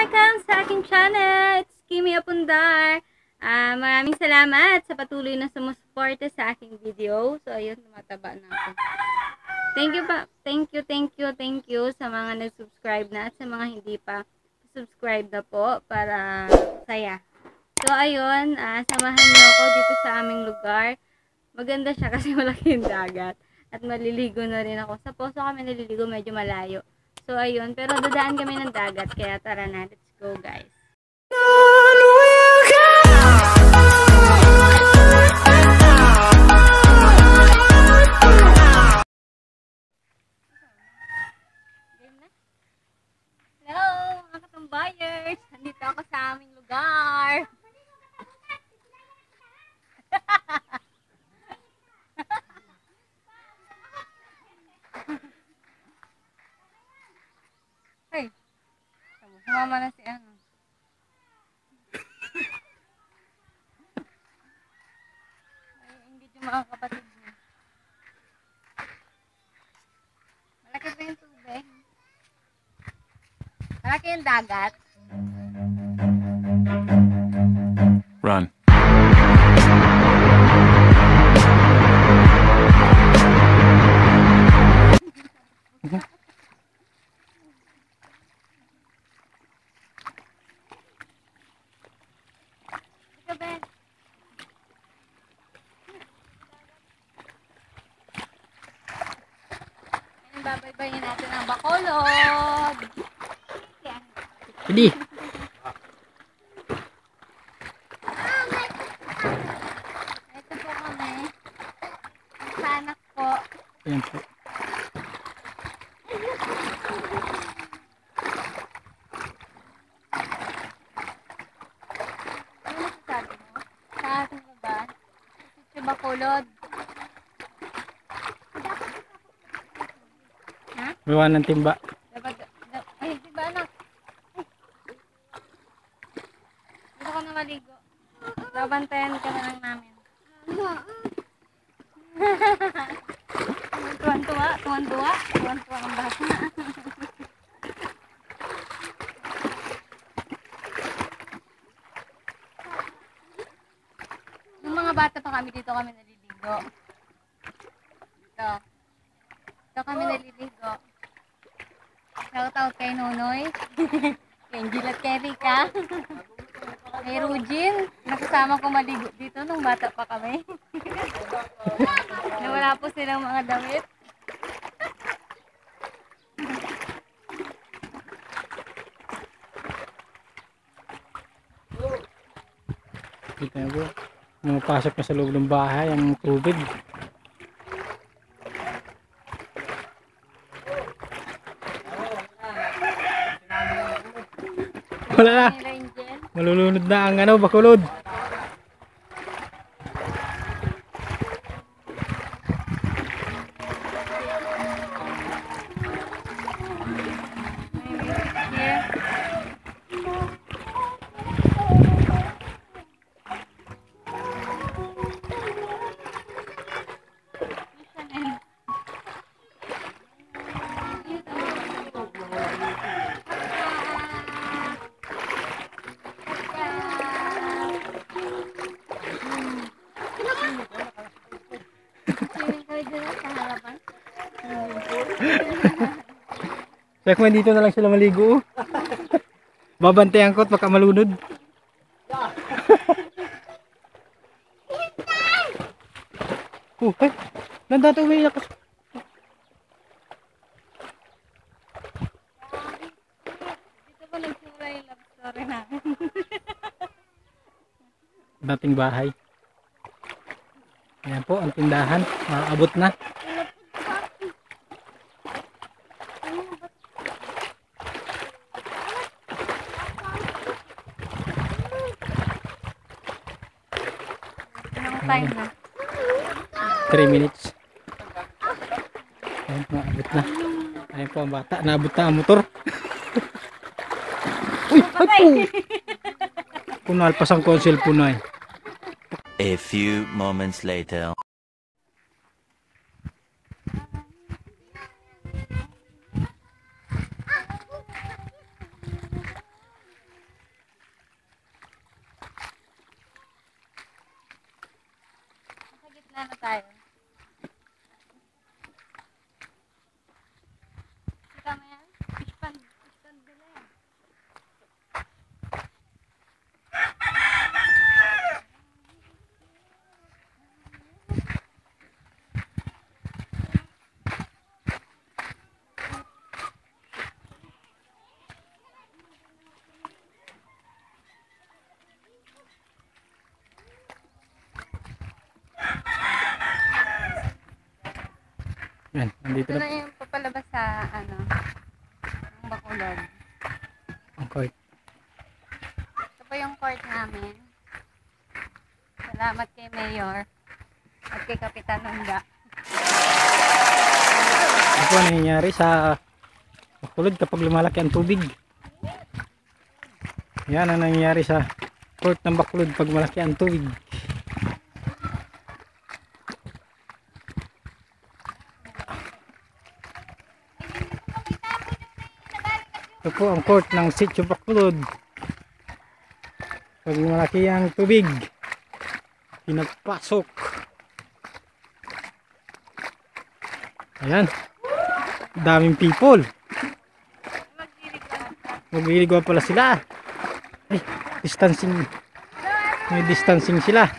welcome sa aking channel. It's Kimi Apundar. Ah, maraming salamat sa patuloy na sumusuporta sa aking video. So, ayun, tumataba na ako. Thank you pa, thank you, thank you, thank you sa mga nag-subscribe na at sa mga hindi pa subscribe na po para saya. So, ayun, ah, samahan niyo ako dito sa aming lugar. Maganda siya kasi malaki yung dagat. At maliligo na rin ako. Sa poso kami naliligo, medyo malayo. So, ayun. Pero dadaan kami ng dagat. Kaya tara na. Let's go, guys. Hello, mga katumbayers! Nandito ako sa aming lugar. Sumama na si ano. Ay, ingit yung mga kapatid niya. Malaki pa yung tubig. Malaki yung dagat. Run. Babaybayin natin ang Bacolod. Yan. Ito po kami. Sa anak po. Ayan po. Ano masasabi mo? Sa ating lugar? Si Bacolod. Gawa ng timba. Dapat, da, ay, di ba anak? Dito ko na maligo. Babantayan ka na lang namin. Tuwan-tuwa, tuwan-tuwa, tuwan-tuwa ang bata. Nung mga bata pa kami dito kami naliligo. Dito. Dito kami naliligo. Shout out kay Nonoy. Angel at kay Rika. kay Rugin. Nakasama ko maligo dito nung bata pa kami. Nawala po silang mga damit. Kita niyo po. Pumapasok na sa loob ng bahay ang tubig. Wala na. Malulunod na ang ano, bakulod. Check mo, dito na lang sila maligo. Babantayan ko at baka malunod. oh, ay, nandito umiiyak ka. Dito ko nagsura yung love story namin. Dating bahay. Ayan po, ang tindahan. Maabot na. Time na? 3 minutes. Ayan, maabot na. Ayan po ang bata. Naabot na ang motor. Uy, ay po! Kunal pa console po na eh. A few moments later. na tayo. Yan, nandito Ito na na yung papalabas sa ano, ang Bacolod. ang court. Ito po yung court namin. Salamat kay Mayor at kay Kapitan Hunda. Ano po ang nangyayari sa bakulod kapag lumalaki ang tubig? Yan ang nangyayari sa court ng bakulod pag malaki ang tubig. Ito po ang court ng Sitio Bakulod. Pag malaki ang tubig, pinapasok. Ayan. Daming people. Magliliguan pala sila. Ay, distancing. May distancing sila.